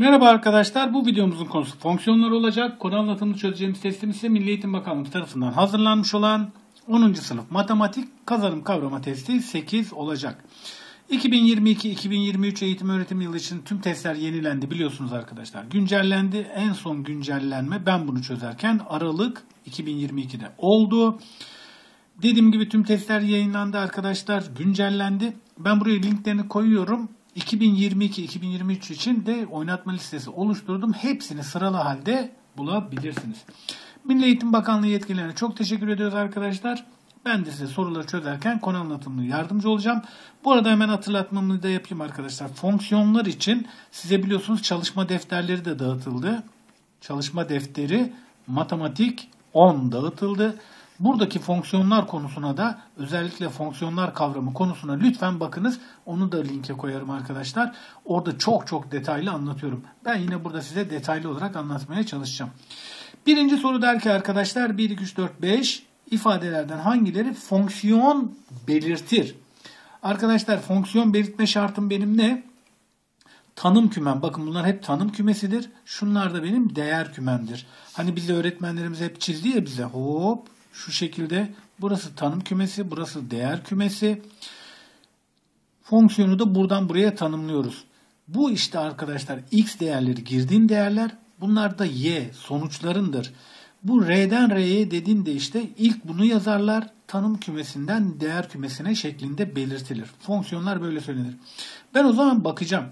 Merhaba arkadaşlar. Bu videomuzun konusu fonksiyonlar olacak. Konu anlatımını çözeceğimiz testimiz ise Milli Eğitim Bakanlığı tarafından hazırlanmış olan 10. sınıf matematik kazanım kavrama testi 8 olacak. 2022-2023 eğitim öğretim yılı için tüm testler yenilendi biliyorsunuz arkadaşlar. Güncellendi. En son güncellenme ben bunu çözerken Aralık 2022'de oldu. Dediğim gibi tüm testler yayınlandı arkadaşlar. Güncellendi. Ben buraya linklerini koyuyorum. 2022-2023 için de oynatma listesi oluşturdum. Hepsini sıralı halde bulabilirsiniz. Milli Eğitim Bakanlığı yetkililerine çok teşekkür ediyoruz arkadaşlar. Ben de size soruları çözerken konu anlatımını yardımcı olacağım. Bu arada hemen hatırlatmamı da yapayım arkadaşlar. Fonksiyonlar için size biliyorsunuz çalışma defterleri de dağıtıldı. Çalışma defteri matematik 10 dağıtıldı. Buradaki fonksiyonlar konusuna da özellikle fonksiyonlar kavramı konusuna lütfen bakınız. Onu da linke koyarım arkadaşlar. Orada çok çok detaylı anlatıyorum. Ben yine burada size detaylı olarak anlatmaya çalışacağım. Birinci soru der ki arkadaşlar 1, 2, 3, 4, 5 ifadelerden hangileri fonksiyon belirtir? Arkadaşlar fonksiyon belirtme şartım benim ne? Tanım kümem. Bakın bunlar hep tanım kümesidir. Şunlar da benim değer kümemdir. Hani bize öğretmenlerimiz hep çizdi ya bize. Hop şu şekilde. Burası tanım kümesi, burası değer kümesi. Fonksiyonu da buradan buraya tanımlıyoruz. Bu işte arkadaşlar x değerleri girdiğim değerler. Bunlar da y sonuçlarındır. Bu R'den R'ye dediğinde işte ilk bunu yazarlar. Tanım kümesinden değer kümesine şeklinde belirtilir. Fonksiyonlar böyle söylenir. Ben o zaman bakacağım.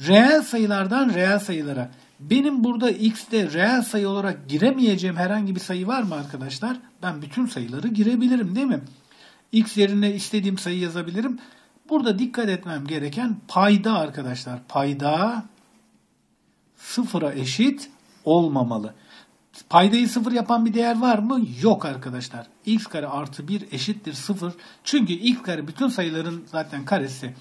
Reel sayılardan reel sayılara. Benim burada x'te reel sayı olarak giremeyeceğim herhangi bir sayı var mı arkadaşlar? Ben bütün sayıları girebilirim değil mi? x yerine istediğim sayı yazabilirim. Burada dikkat etmem gereken payda arkadaşlar. Payda sıfıra eşit olmamalı. Paydayı sıfır yapan bir değer var mı? Yok arkadaşlar. x kare artı 1 eşittir sıfır. Çünkü x kare bütün sayıların zaten karesi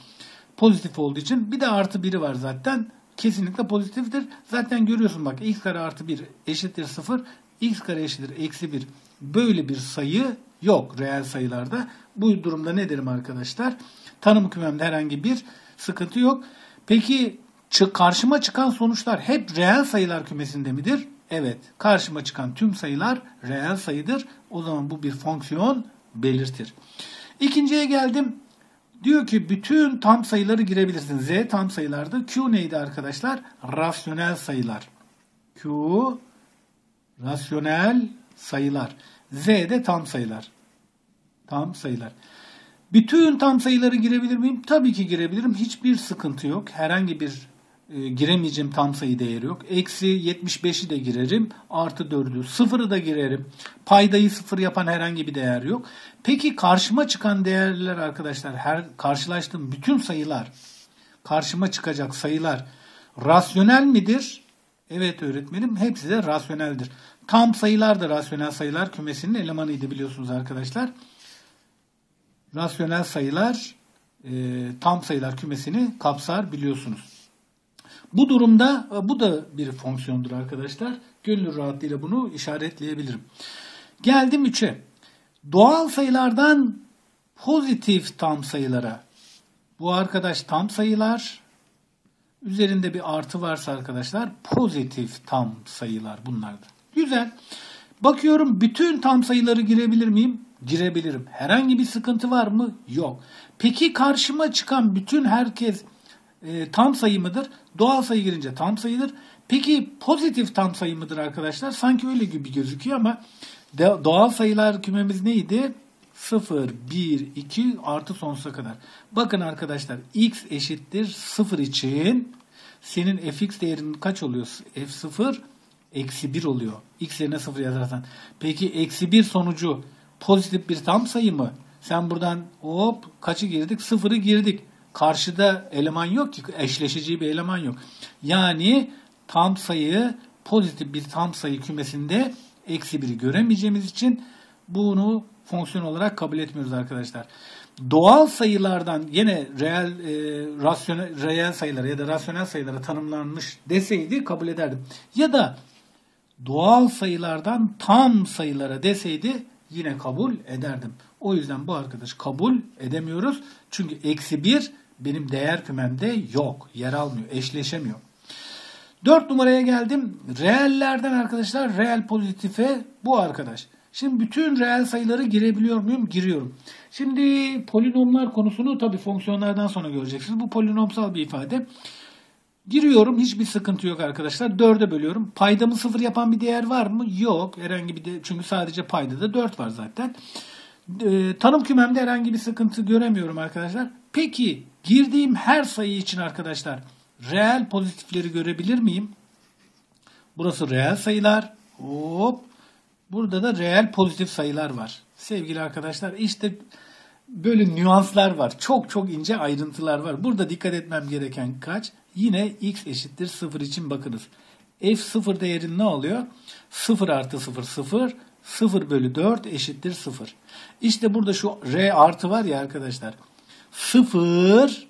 pozitif olduğu için bir de artı biri var zaten. Kesinlikle pozitiftir. Zaten görüyorsun bak x kare artı 1 eşittir 0. x kare eşittir eksi 1. Böyle bir sayı yok reel sayılarda. Bu durumda ne derim arkadaşlar? Tanım kümemde herhangi bir sıkıntı yok. Peki karşıma çıkan sonuçlar hep reel sayılar kümesinde midir? Evet. Karşıma çıkan tüm sayılar reel sayıdır. O zaman bu bir fonksiyon belirtir. İkinciye geldim. Diyor ki bütün tam sayıları girebilirsin. Z tam sayılardı. Q neydi arkadaşlar? Rasyonel sayılar. Q rasyonel sayılar. Z de tam sayılar. Tam sayılar. Bütün tam sayıları girebilir miyim? Tabii ki girebilirim. Hiçbir sıkıntı yok. Herhangi bir e, giremeyeceğim tam sayı değeri yok. Eksi 75'i de girerim. Artı 4'ü. Sıfırı da girerim. Paydayı sıfır yapan herhangi bir değer yok. Peki karşıma çıkan değerler arkadaşlar her karşılaştığım bütün sayılar karşıma çıkacak sayılar rasyonel midir? Evet öğretmenim hepsi de rasyoneldir. Tam sayılar da rasyonel sayılar kümesinin elemanıydı biliyorsunuz arkadaşlar. Rasyonel sayılar e, tam sayılar kümesini kapsar biliyorsunuz. Bu durumda e, bu da bir fonksiyondur arkadaşlar. Gönül rahatlığıyla bunu işaretleyebilirim. Geldim 3'e. Doğal sayılardan pozitif tam sayılara. Bu arkadaş tam sayılar. Üzerinde bir artı varsa arkadaşlar pozitif tam sayılar bunlarda. Güzel. Bakıyorum bütün tam sayıları girebilir miyim? Girebilirim. Herhangi bir sıkıntı var mı? Yok. Peki karşıma çıkan bütün herkes e, tam sayı mıdır? Doğal sayı girince tam sayıdır. Peki pozitif tam sayı mıdır arkadaşlar? Sanki öyle gibi gözüküyor ama doğal sayılar kümemiz neydi? 0, 1, 2 artı sonsuza kadar. Bakın arkadaşlar x eşittir 0 için senin fx değerinin kaç oluyor? f0 eksi 1 oluyor. x yerine 0 yazarsan. Peki eksi 1 sonucu pozitif bir tam sayı mı? Sen buradan hop kaçı girdik? 0'ı girdik. Karşıda eleman yok ki eşleşici bir eleman yok. Yani tam sayı pozitif bir tam sayı kümesinde eksi 1'i göremeyeceğimiz için bunu fonksiyon olarak kabul etmiyoruz arkadaşlar. Doğal sayılardan yine reel e, rasyonel reel sayılara ya da rasyonel sayılara tanımlanmış deseydi kabul ederdim. Ya da doğal sayılardan tam sayılara deseydi yine kabul ederdim. O yüzden bu arkadaş kabul edemiyoruz. Çünkü eksi 1 benim değer kümemde yok. Yer almıyor. Eşleşemiyor. 4 numaraya geldim. Reellerden arkadaşlar reel pozitife bu arkadaş. Şimdi bütün reel sayıları girebiliyor muyum? Giriyorum. Şimdi polinomlar konusunu tabii fonksiyonlardan sonra göreceksiniz. Bu polinomsal bir ifade. Giriyorum. Hiçbir sıkıntı yok arkadaşlar. 4'e bölüyorum. Paydamı sıfır yapan bir değer var mı? Yok. Herhangi bir de çünkü sadece payda da 4 var zaten. Ee, tanım kümemde herhangi bir sıkıntı göremiyorum arkadaşlar. Peki girdiğim her sayı için arkadaşlar reel pozitifleri görebilir miyim? Burası reel sayılar. Hop. Burada da reel pozitif sayılar var. Sevgili arkadaşlar işte böyle nüanslar var. Çok çok ince ayrıntılar var. Burada dikkat etmem gereken kaç? Yine x eşittir 0 için bakınız. f 0 değeri ne oluyor? 0 artı 0 0 0 bölü 4 eşittir 0. İşte burada şu r artı var ya arkadaşlar. 0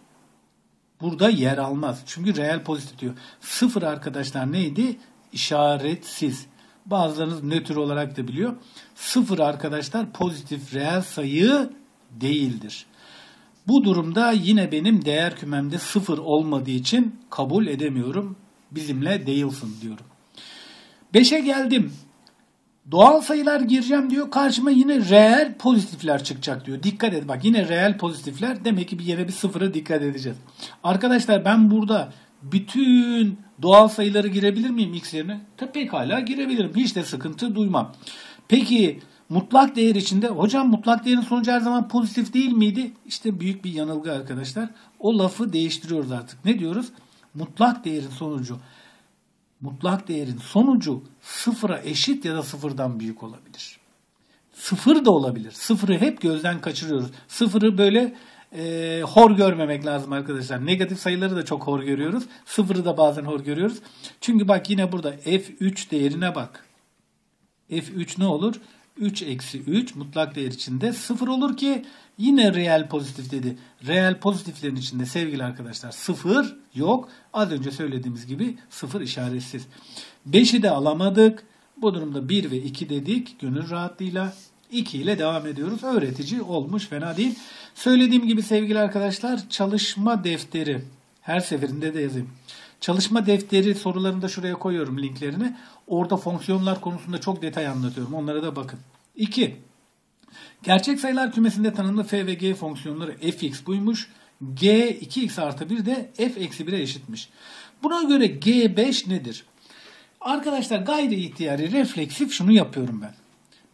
burada yer almaz. Çünkü reel pozitif diyor. 0 arkadaşlar neydi? İşaretsiz. Bazılarınız nötr olarak da biliyor. 0 arkadaşlar pozitif reel sayı değildir. Bu durumda yine benim değer kümemde 0 olmadığı için kabul edemiyorum. Bizimle değilsin diyorum. 5'e geldim. Doğal sayılar gireceğim diyor. Karşıma yine reel pozitifler çıkacak diyor. Dikkat et bak yine reel pozitifler. Demek ki bir yere bir sıfıra dikkat edeceğiz. Arkadaşlar ben burada bütün doğal sayıları girebilir miyim x yerine? Tabii pekala girebilirim. Hiç de sıkıntı duymam. Peki mutlak değer içinde hocam mutlak değerin sonucu her zaman pozitif değil miydi? İşte büyük bir yanılgı arkadaşlar. O lafı değiştiriyoruz artık. Ne diyoruz? Mutlak değerin sonucu mutlak değerin sonucu sıfıra eşit ya da sıfırdan büyük olabilir. Sıfır da olabilir. Sıfırı hep gözden kaçırıyoruz. Sıfırı böyle e, hor görmemek lazım arkadaşlar. Negatif sayıları da çok hor görüyoruz. Sıfırı da bazen hor görüyoruz. Çünkü bak yine burada f3 değerine bak. f3 ne olur? 3 eksi 3 mutlak değer içinde 0 olur ki yine reel pozitif dedi. Reel pozitiflerin içinde sevgili arkadaşlar 0 yok. Az önce söylediğimiz gibi 0 işaretsiz. 5'i de alamadık. Bu durumda 1 ve 2 dedik gönül rahatlığıyla. 2 ile devam ediyoruz. Öğretici olmuş fena değil. Söylediğim gibi sevgili arkadaşlar çalışma defteri her seferinde de yazayım. Çalışma defteri sorularını da şuraya koyuyorum linklerini. Orada fonksiyonlar konusunda çok detay anlatıyorum. Onlara da bakın. 2. Gerçek sayılar kümesinde tanımlı f ve g fonksiyonları fx buymuş. g 2x artı 1 de f eksi 1'e eşitmiş. Buna göre g5 nedir? Arkadaşlar gayri ihtiyari refleksif şunu yapıyorum ben.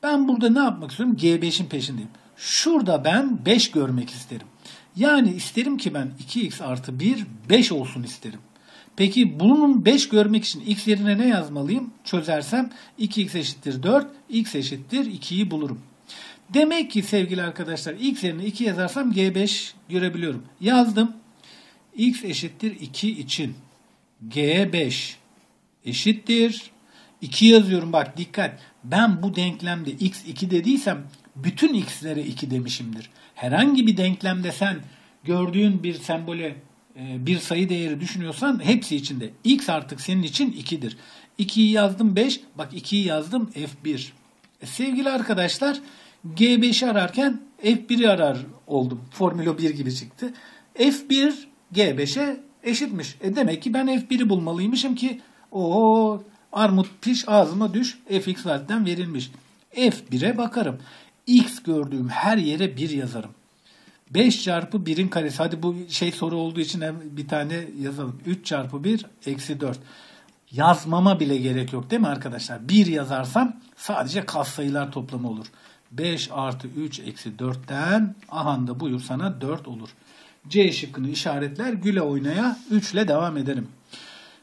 Ben burada ne yapmak istiyorum? G5'in peşindeyim. Şurada ben 5 görmek isterim. Yani isterim ki ben 2x artı 1 5 olsun isterim. Peki bunun 5 görmek için x yerine ne yazmalıyım? Çözersem 2x eşittir 4, x eşittir 2'yi bulurum. Demek ki sevgili arkadaşlar x yerine 2 yazarsam g5 görebiliyorum. Yazdım. x eşittir 2 için g5 eşittir 2 yazıyorum bak dikkat. Ben bu denklemde x 2 dediysem bütün x'lere 2 demişimdir. Herhangi bir denklemde sen gördüğün bir sembole bir sayı değeri düşünüyorsan hepsi içinde. X artık senin için 2'dir. 2'yi yazdım 5. Bak 2'yi yazdım F1. E, sevgili arkadaşlar G5'i ararken F1'i arar oldum. Formülo 1 gibi çıktı. F1 G5'e eşitmiş. E demek ki ben F1'i bulmalıymışım ki o armut piş ağzıma düş Fx zaten verilmiş. F1'e bakarım. X gördüğüm her yere 1 yazarım. 5 çarpı 1'in karesi. Hadi bu şey soru olduğu için bir tane yazalım. 3 çarpı 1 eksi 4. Yazmama bile gerek yok değil mi arkadaşlar? 1 yazarsam sadece katsayılar toplamı olur. 5 artı 3 eksi 4'ten aha da buyur sana 4 olur. C şıkkını işaretler güle oynaya 3 ile devam edelim.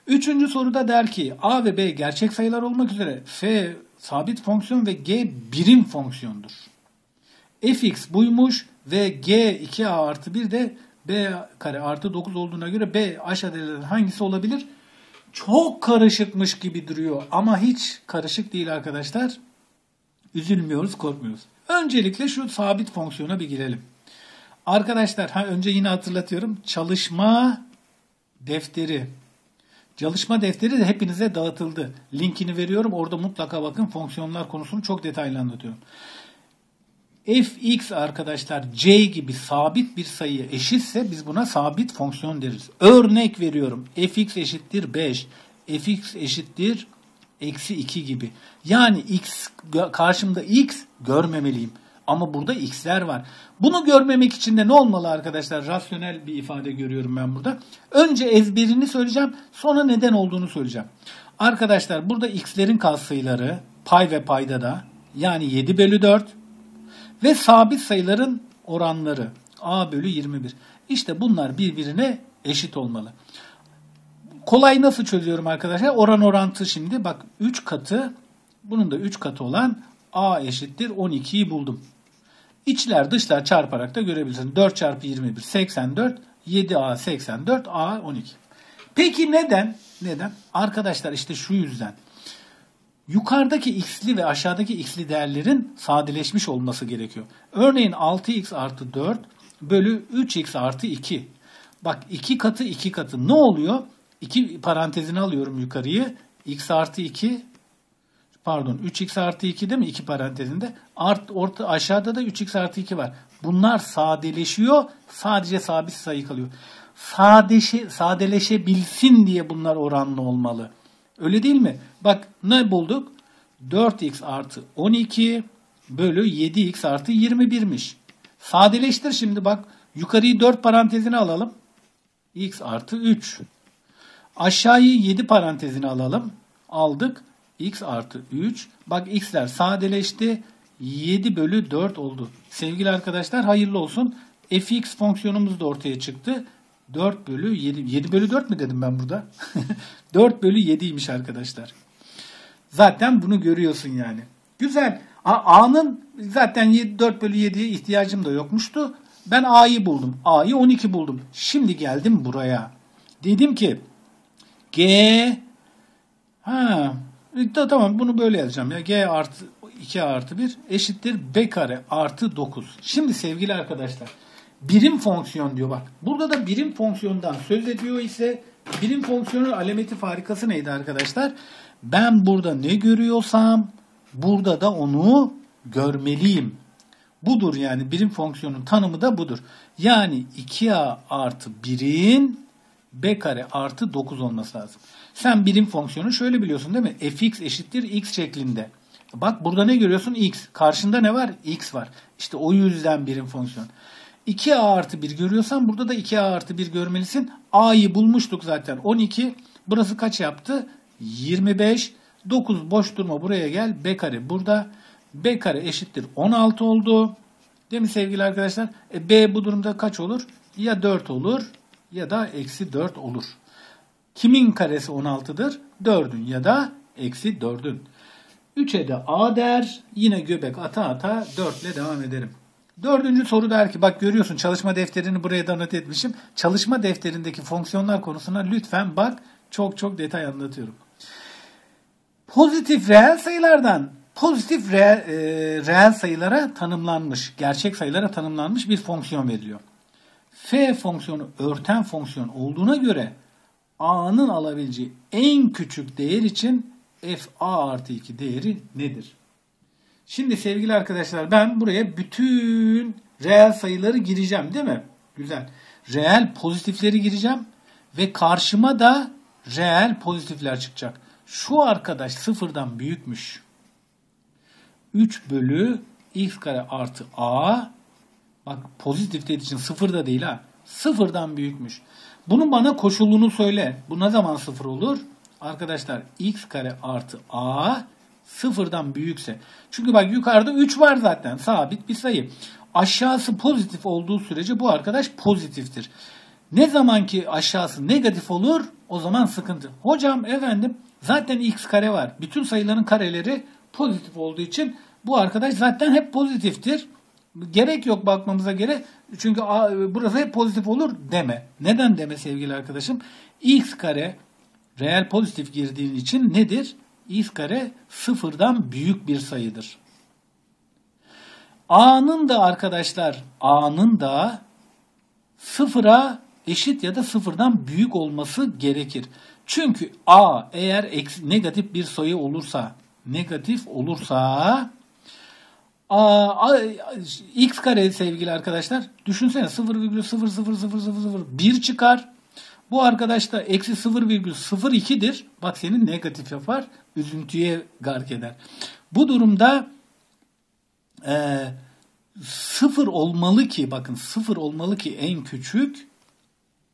Üçüncü soruda der ki A ve B gerçek sayılar olmak üzere F sabit fonksiyon ve G birim fonksiyondur. fx buymuş ve g 2a artı 1 de b kare artı 9 olduğuna göre b aşağıdakilerden hangisi olabilir? Çok karışıkmış gibi duruyor ama hiç karışık değil arkadaşlar. Üzülmüyoruz, korkmuyoruz. Öncelikle şu sabit fonksiyona bir girelim. Arkadaşlar ha, önce yine hatırlatıyorum. Çalışma defteri. Çalışma defteri de hepinize dağıtıldı. Linkini veriyorum. Orada mutlaka bakın fonksiyonlar konusunu çok detaylı anlatıyorum fx arkadaşlar c gibi sabit bir sayıya eşitse biz buna sabit fonksiyon deriz. Örnek veriyorum. fx eşittir 5. fx eşittir eksi 2 gibi. Yani x karşımda x görmemeliyim. Ama burada x'ler var. Bunu görmemek için de ne olmalı arkadaşlar? Rasyonel bir ifade görüyorum ben burada. Önce ezberini söyleyeceğim. Sonra neden olduğunu söyleyeceğim. Arkadaşlar burada x'lerin katsayıları pay ve payda da yani 7 bölü 4 ve sabit sayıların oranları a bölü 21. İşte bunlar birbirine eşit olmalı. Kolay nasıl çözüyorum arkadaşlar? Oran orantı şimdi bak 3 katı bunun da 3 katı olan a eşittir 12'yi buldum. İçler dışlar çarparak da görebilirsin. 4 çarpı 21 84 7a 84 a 12. Peki neden? Neden? Arkadaşlar işte şu yüzden. Yukarıdaki x'li ve aşağıdaki x'li değerlerin sadeleşmiş olması gerekiyor. Örneğin 6x artı 4 bölü 3x artı 2. Bak 2 katı 2 katı ne oluyor? 2 parantezini alıyorum yukarıyı. x artı 2 pardon 3x artı 2 değil mi? 2 parantezinde. Art, orta, aşağıda da 3x artı 2 var. Bunlar sadeleşiyor. Sadece sabit sayı kalıyor. Sadeşe, sadeleşebilsin diye bunlar oranlı olmalı. Öyle değil mi? Bak ne bulduk? 4x artı 12 bölü 7x artı 21'miş. Sadeleştir şimdi bak. Yukarıyı 4 parantezine alalım. x artı 3. Aşağıyı 7 parantezine alalım. Aldık. x artı 3. Bak x'ler sadeleşti. 7 bölü 4 oldu. Sevgili arkadaşlar hayırlı olsun. fx fonksiyonumuz da ortaya çıktı. 4 bölü 7. 7 bölü 4 mü dedim ben burada? 4 bölü 7'ymiş arkadaşlar. Zaten bunu görüyorsun yani. Güzel. A'nın zaten 7, 4 bölü 7'ye ihtiyacım da yokmuştu. Ben A'yı buldum. A'yı 12 buldum. Şimdi geldim buraya. Dedim ki G ha tamam bunu böyle yazacağım ya. G artı 2 artı 1 eşittir B kare artı 9. Şimdi sevgili arkadaşlar birim fonksiyon diyor bak. Burada da birim fonksiyondan söz ediyor ise birim fonksiyonun alameti farikası neydi arkadaşlar? Ben burada ne görüyorsam burada da onu görmeliyim. Budur yani birim fonksiyonun tanımı da budur. Yani 2a artı 1'in b kare artı 9 olması lazım. Sen birim fonksiyonu şöyle biliyorsun değil mi? fx eşittir x şeklinde. Bak burada ne görüyorsun? x. Karşında ne var? x var. İşte o yüzden birim fonksiyon. 2a artı 1 görüyorsan burada da 2a artı 1 görmelisin. a'yı bulmuştuk zaten 12. Burası kaç yaptı? 25. 9 boş durma buraya gel. B kare burada. B kare eşittir 16 oldu. Değil mi sevgili arkadaşlar? E, B bu durumda kaç olur? Ya 4 olur ya da eksi 4 olur. Kimin karesi 16'dır? 4'ün ya da eksi 4'ün. 3'e de A der. Yine göbek ata ata 4 ile devam ederim. Dördüncü soru der ki bak görüyorsun çalışma defterini buraya da not etmişim. Çalışma defterindeki fonksiyonlar konusuna lütfen bak çok çok detay anlatıyorum. Pozitif reel sayılardan pozitif reel, e, reel sayılara tanımlanmış, gerçek sayılara tanımlanmış bir fonksiyon veriliyor. F fonksiyonu örten fonksiyon olduğuna göre A'nın alabileceği en küçük değer için f a artı 2 değeri nedir? Şimdi sevgili arkadaşlar ben buraya bütün reel sayıları gireceğim değil mi? Güzel. Reel pozitifleri gireceğim ve karşıma da reel pozitifler çıkacak. Şu arkadaş sıfırdan büyükmüş. 3 bölü x kare artı a bak pozitif dediği için sıfır da değil ha. Sıfırdan büyükmüş. Bunun bana koşulunu söyle. Bu ne zaman sıfır olur? Arkadaşlar x kare artı a sıfırdan büyükse. Çünkü bak yukarıda 3 var zaten sabit bir sayı. Aşağısı pozitif olduğu sürece bu arkadaş pozitiftir. Ne zaman ki aşağısı negatif olur o zaman sıkıntı. Hocam efendim zaten x kare var. Bütün sayıların kareleri pozitif olduğu için bu arkadaş zaten hep pozitiftir. Gerek yok bakmamıza göre. Çünkü burası hep pozitif olur deme. Neden deme sevgili arkadaşım? x kare reel pozitif girdiğin için nedir? X kare sıfırdan büyük bir sayıdır. A'nın da arkadaşlar A'nın da sıfıra eşit ya da sıfırdan büyük olması gerekir. Çünkü A eğer negatif bir sayı olursa negatif olursa A, A, x kare sevgili arkadaşlar düşünsene 0,00001 çıkar. Bu arkadaş da eksi 0,02'dir. Bak senin negatif yapar. Üzüntüye gark eder. Bu durumda e, sıfır olmalı ki bakın sıfır olmalı ki en küçük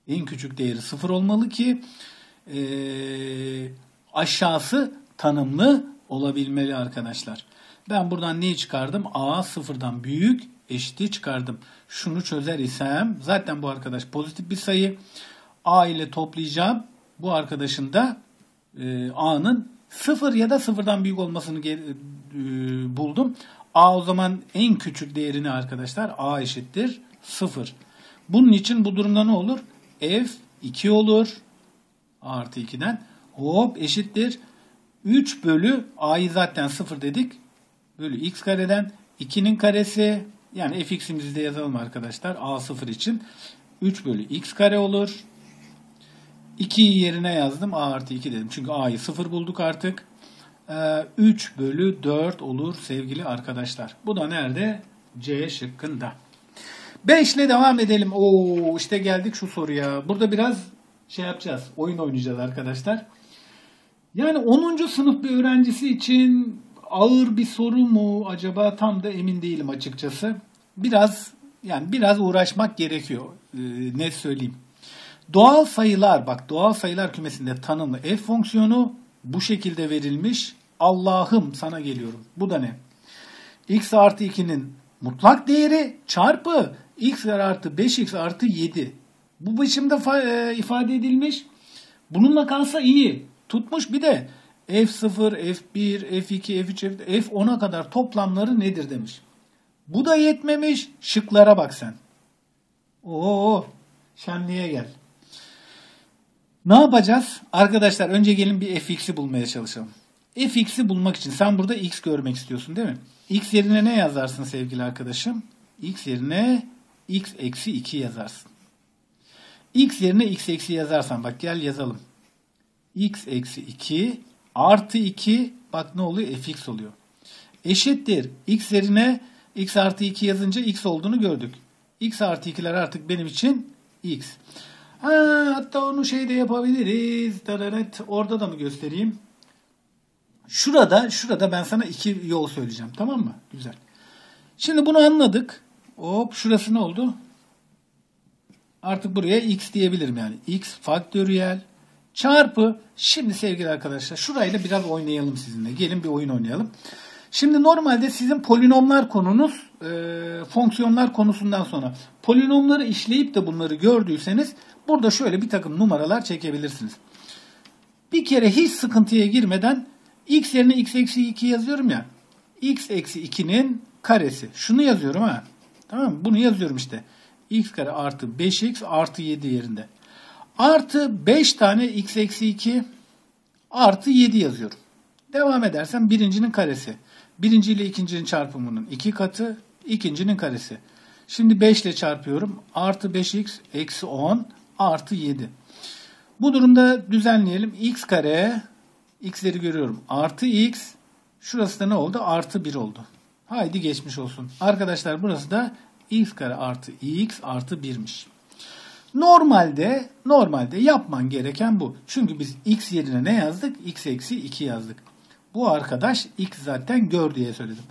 en küçük değeri sıfır olmalı ki e, aşağısı tanımlı olabilmeli arkadaşlar. Ben buradan neyi çıkardım? A sıfırdan büyük eşitliği çıkardım. Şunu çözer isem zaten bu arkadaş pozitif bir sayı. A ile toplayacağım. Bu arkadaşın da e, A'nın sıfır ya da sıfırdan büyük olmasını e, buldum. A o zaman en küçük değerini arkadaşlar A eşittir 0. Bunun için bu durumda ne olur? F 2 olur. A artı 2'den. Hop eşittir. 3 bölü A'yı zaten 0 dedik. Bölü x kareden 2'nin karesi yani fx'imizi de yazalım arkadaşlar. A0 için 3 bölü x kare olur. 2'yi yerine yazdım. A artı 2 dedim. Çünkü A'yı 0 bulduk artık. 3 ee, bölü 4 olur sevgili arkadaşlar. Bu da nerede? C şıkkında. 5 ile devam edelim. Oo işte geldik şu soruya. Burada biraz şey yapacağız. Oyun oynayacağız arkadaşlar. Yani 10. sınıf bir öğrencisi için ağır bir soru mu acaba tam da emin değilim açıkçası. Biraz yani biraz uğraşmak gerekiyor. Ee, ne söyleyeyim. Doğal sayılar bak doğal sayılar kümesinde tanımlı f fonksiyonu bu şekilde verilmiş. Allah'ım sana geliyorum. Bu da ne? x artı 2'nin mutlak değeri çarpı x artı 5x artı 7. Bu biçimde e, ifade edilmiş. Bununla kalsa iyi. Tutmuş bir de F0, F1, F2, F3, F10'a kadar toplamları nedir demiş. Bu da yetmemiş. Şıklara bak sen. Oo, şenliğe gel. Ne yapacağız? Arkadaşlar önce gelin bir fx'i bulmaya çalışalım. fx'i bulmak için sen burada x görmek istiyorsun değil mi? x yerine ne yazarsın sevgili arkadaşım? x yerine x eksi 2 yazarsın. x yerine x eksi yazarsan bak gel yazalım. x eksi 2 artı 2 bak ne oluyor? fx oluyor. Eşittir. x yerine x artı 2 yazınca x olduğunu gördük. x artı 2'ler artık benim için x. Ha, hatta onu şey de yapabiliriz. Dararet, orada da mı göstereyim? Şurada, şurada ben sana iki yol söyleyeceğim. Tamam mı? Güzel. Şimdi bunu anladık. Hop şurası ne oldu? Artık buraya x diyebilirim yani. x faktöriyel çarpı. Şimdi sevgili arkadaşlar şurayla biraz oynayalım sizinle. Gelin bir oyun oynayalım. Şimdi normalde sizin polinomlar konunuz e, fonksiyonlar konusundan sonra polinomları işleyip de bunları gördüyseniz Burada şöyle bir takım numaralar çekebilirsiniz. Bir kere hiç sıkıntıya girmeden x yerine x eksi 2 yazıyorum ya. x eksi 2'nin karesi. Şunu yazıyorum ha. Tamam mı? Bunu yazıyorum işte. x kare artı 5x artı 7 yerinde. Artı 5 tane x eksi 2 artı 7 yazıyorum. Devam edersem birincinin karesi. Birinci ile ikincinin çarpımının iki katı. ikincinin karesi. Şimdi 5 ile çarpıyorum. Artı 5x eksi 10 artı 7. Bu durumda düzenleyelim. x kare x'leri görüyorum. Artı x şurası da ne oldu? Artı 1 oldu. Haydi geçmiş olsun. Arkadaşlar burası da x kare artı x artı 1'miş. Normalde normalde yapman gereken bu. Çünkü biz x yerine ne yazdık? x eksi 2 yazdık. Bu arkadaş x zaten gör diye söyledim.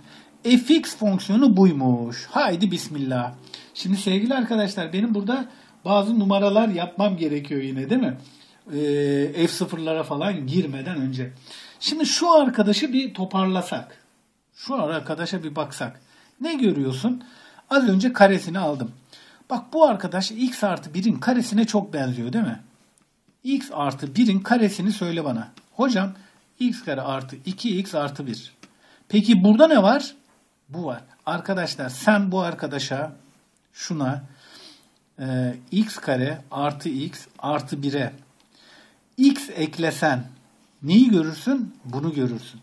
fx fonksiyonu buymuş. Haydi bismillah. Şimdi sevgili arkadaşlar benim burada bazı numaralar yapmam gerekiyor yine değil mi? Ee, F0'lara falan girmeden önce. Şimdi şu arkadaşı bir toparlasak. Şu arkadaşa bir baksak. Ne görüyorsun? Az önce karesini aldım. Bak bu arkadaş x artı 1'in karesine çok benziyor değil mi? x artı 1'in karesini söyle bana. Hocam x kare artı 2x artı 1. Peki burada ne var? Bu var. Arkadaşlar sen bu arkadaşa şuna e, x kare artı x artı 1'e x eklesen neyi görürsün? Bunu görürsün.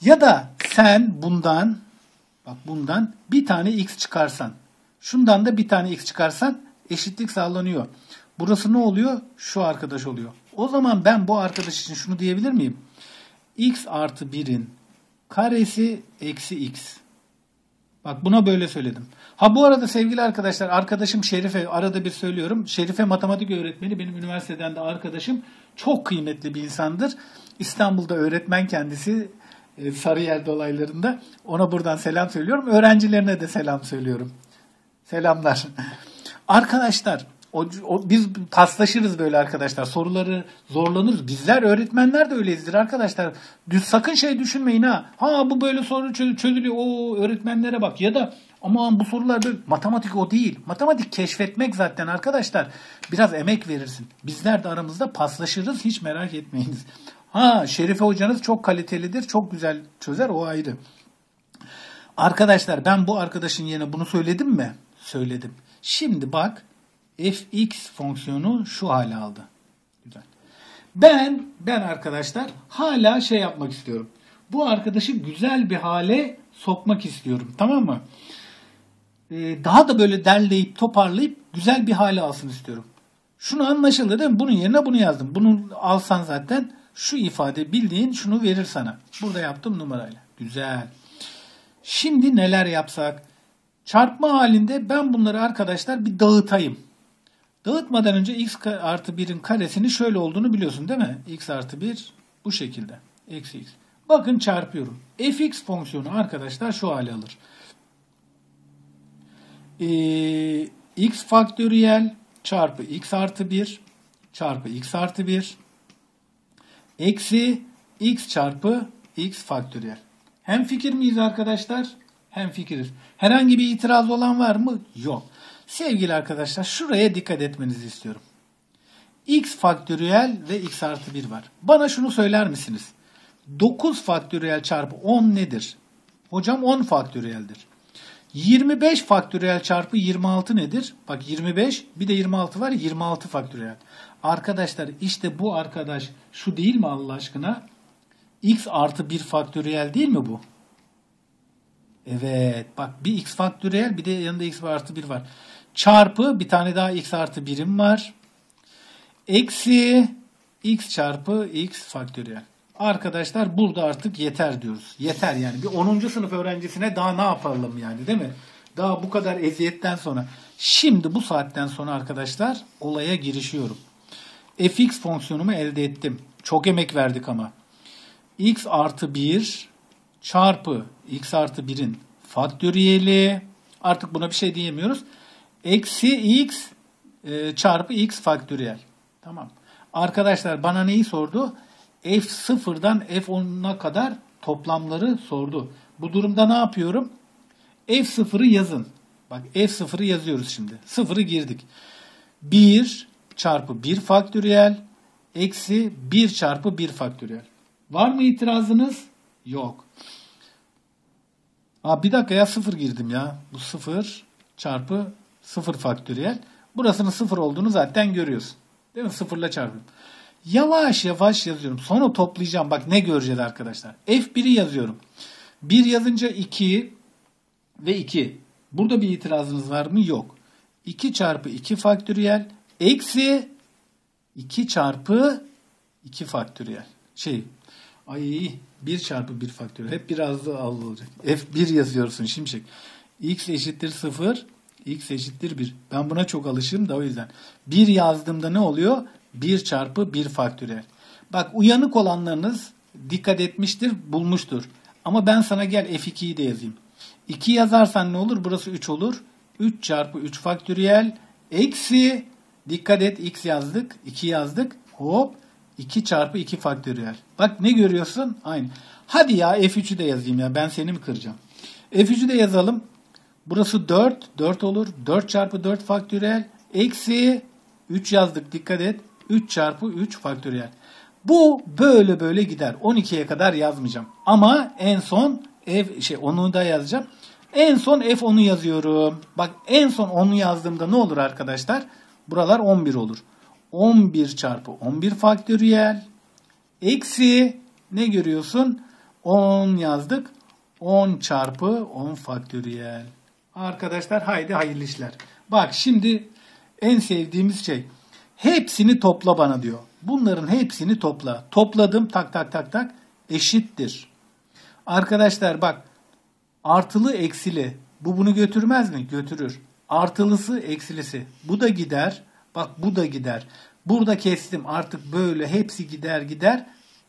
Ya da sen bundan bak bundan bir tane x çıkarsan şundan da bir tane x çıkarsan eşitlik sağlanıyor. Burası ne oluyor? Şu arkadaş oluyor. O zaman ben bu arkadaş için şunu diyebilir miyim? x artı 1'in karesi eksi x. Bak buna böyle söyledim. Ha bu arada sevgili arkadaşlar arkadaşım Şerife arada bir söylüyorum. Şerife matematik öğretmeni benim üniversiteden de arkadaşım. Çok kıymetli bir insandır. İstanbul'da öğretmen kendisi e, Sarıyer dolaylarında. Ona buradan selam söylüyorum. Öğrencilerine de selam söylüyorum. Selamlar. Arkadaşlar o, o, biz paslaşırız böyle arkadaşlar. Soruları zorlanırız. Bizler öğretmenler de öyleyizdir arkadaşlar. Düz sakın şey düşünmeyin ha. Ha bu böyle soru çözülüyor. O öğretmenlere bak ya da aman bu sorular böyle matematik o değil. Matematik keşfetmek zaten arkadaşlar. Biraz emek verirsin. Bizler de aramızda paslaşırız. Hiç merak etmeyiniz. Ha Şerife hocanız çok kalitelidir. Çok güzel çözer o ayrı. Arkadaşlar ben bu arkadaşın yerine bunu söyledim mi? Söyledim. Şimdi bak fx fonksiyonu şu hale aldı. Güzel. Ben ben arkadaşlar hala şey yapmak istiyorum. Bu arkadaşı güzel bir hale sokmak istiyorum. Tamam mı? Ee, daha da böyle derleyip toparlayıp güzel bir hale alsın istiyorum. Şunu anlaşıldı değil mi? Bunun yerine bunu yazdım. Bunu alsan zaten şu ifade bildiğin şunu verir sana. Burada yaptım numarayla. Güzel. Şimdi neler yapsak? Çarpma halinde ben bunları arkadaşlar bir dağıtayım. Dağıtmadan önce x artı 1'in karesini şöyle olduğunu biliyorsun değil mi? x artı 1 bu şekilde. Eksi x. Bakın çarpıyorum. fx fonksiyonu arkadaşlar şu hale alır. Ee, x faktöriyel çarpı x artı 1 çarpı x artı 1 eksi x çarpı x faktöriyel. Hem fikir miyiz arkadaşlar? Hem fikiriz. Herhangi bir itiraz olan var mı? Yok. Sevgili arkadaşlar şuraya dikkat etmenizi istiyorum. x faktöriyel ve x artı 1 var. Bana şunu söyler misiniz? 9 faktöriyel çarpı 10 nedir? Hocam 10 faktöriyeldir. 25 faktöriyel çarpı 26 nedir? Bak 25 bir de 26 var 26 faktöriyel. Arkadaşlar işte bu arkadaş şu değil mi Allah aşkına? x artı 1 faktöriyel değil mi bu? Evet bak bir x faktöriyel bir de yanında x artı 1 var. Çarpı bir tane daha x artı birim var. Eksi x çarpı x faktöriyel. Arkadaşlar burada artık yeter diyoruz. Yeter yani. Bir 10. sınıf öğrencisine daha ne yapalım yani değil mi? Daha bu kadar eziyetten sonra. Şimdi bu saatten sonra arkadaşlar olaya girişiyorum. fx fonksiyonumu elde ettim. Çok emek verdik ama. x artı 1 çarpı x artı 1'in faktöriyeli artık buna bir şey diyemiyoruz. Eksi x e, çarpı x faktöriyel. Tamam. Arkadaşlar bana neyi sordu? F0'dan F10'a kadar toplamları sordu. Bu durumda ne yapıyorum? F0'ı yazın. Bak F0'ı yazıyoruz şimdi. 0'ı girdik. 1 çarpı 1 faktöriyel eksi 1 çarpı 1 faktöriyel. Var mı itirazınız? Yok. Aa, bir dakika ya 0 girdim ya. Bu 0 çarpı 0 faktöriyel. Burasının 0 olduğunu zaten görüyorsun. Değil mi? 0 ile çarpıyorum. Yavaş yavaş yazıyorum. Sonra toplayacağım. Bak ne göreceğiz arkadaşlar. F1'i yazıyorum. 1 yazınca 2 ve 2. Burada bir itirazınız var mı? Yok. 2 çarpı 2 faktöriyel eksi 2 çarpı 2 faktöriyel. Şey ay 1 çarpı 1 faktöriyel. Hep biraz da allı olacak. F1 yazıyorsun şimşek. x eşittir 0 x eşittir 1. Ben buna çok alışırım da o yüzden. 1 yazdığımda ne oluyor? 1 çarpı 1 faktöriyel. Bak uyanık olanlarınız dikkat etmiştir, bulmuştur. Ama ben sana gel F2'yi de yazayım. 2 yazarsan ne olur? Burası 3 olur. 3 çarpı 3 faktöriyel eksi dikkat et x yazdık. 2 yazdık. Hop 2 çarpı 2 faktöriyel. Bak ne görüyorsun? Aynı. Hadi ya F3'ü de yazayım ya. Ben seni mi kıracağım? F3'ü de yazalım. Burası 4. 4 olur. 4 çarpı 4 faktöriyel eksi 3 yazdık. Dikkat et. 3 çarpı 3 faktöriyel. Bu böyle böyle gider. 12'ye kadar yazmayacağım. Ama en son f şey onu da yazacağım. En son f10'u yazıyorum. Bak en son 10'u yazdığımda ne olur arkadaşlar? Buralar 11 olur. 11 çarpı 11 faktöriyel eksi ne görüyorsun? 10 yazdık. 10 çarpı 10 faktöriyel. Arkadaşlar haydi hayırlı işler. Bak şimdi en sevdiğimiz şey Hepsini topla bana diyor. Bunların hepsini topla. Topladım tak tak tak tak eşittir. Arkadaşlar bak artılı eksili Bu bunu götürmez mi? Götürür. Artılısı eksilisi. Bu da gider. Bak bu da gider. Burada kestim artık böyle hepsi gider gider.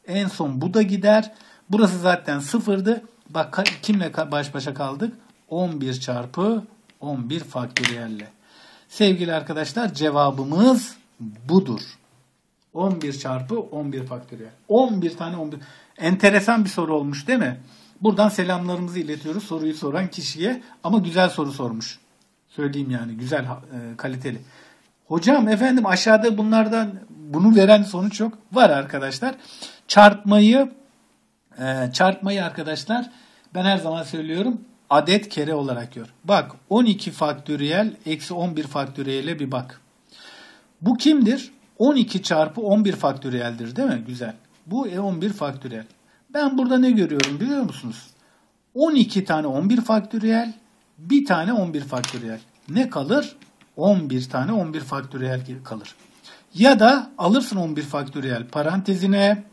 En son bu da gider. Burası zaten sıfırdı. Bak kimle baş başa kaldık? 11 çarpı 11 faktöriyelle. Sevgili arkadaşlar cevabımız budur. 11 çarpı 11 faktöriyel. 11 tane 11. Enteresan bir soru olmuş değil mi? Buradan selamlarımızı iletiyoruz soruyu soran kişiye ama güzel soru sormuş. Söyleyeyim yani güzel e, kaliteli. Hocam efendim aşağıda bunlardan bunu veren sonuç yok. Var arkadaşlar. Çarpmayı e, çarpmayı arkadaşlar ben her zaman söylüyorum adet kere olarak gör. Bak 12 faktöriyel eksi 11 faktöriyele bir bak. Bu kimdir? 12 çarpı 11 faktöriyeldir değil mi? Güzel. Bu 11 faktöriyel. Ben burada ne görüyorum biliyor musunuz? 12 tane 11 faktöriyel, bir tane 11 faktöriyel. Ne kalır? 11 tane 11 faktöriyel kalır. Ya da alırsın 11 faktöriyel parantezine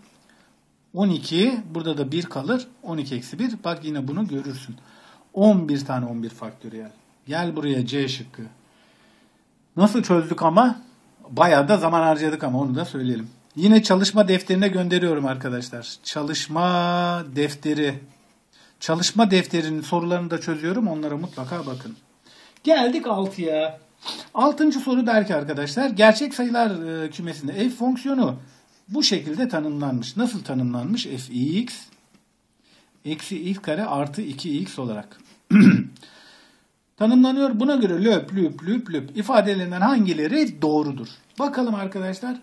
12 burada da 1 kalır. 12 eksi 1 bak yine bunu görürsün. 11 tane 11 faktöriyel. Gel buraya C şıkkı. Nasıl çözdük ama? Bayağı da zaman harcadık ama onu da söyleyelim. Yine çalışma defterine gönderiyorum arkadaşlar. Çalışma defteri. Çalışma defterinin sorularını da çözüyorum. Onlara mutlaka bakın. Geldik 6'ya. Altıncı soru der ki arkadaşlar gerçek sayılar e, kümesinde f fonksiyonu bu şekilde tanımlanmış. Nasıl tanımlanmış? fx eksi x kare artı 2x olarak. tanımlanıyor. Buna göre löp, lüp, lüp, lüp ifadelerinden hangileri doğrudur? Bakalım arkadaşlar.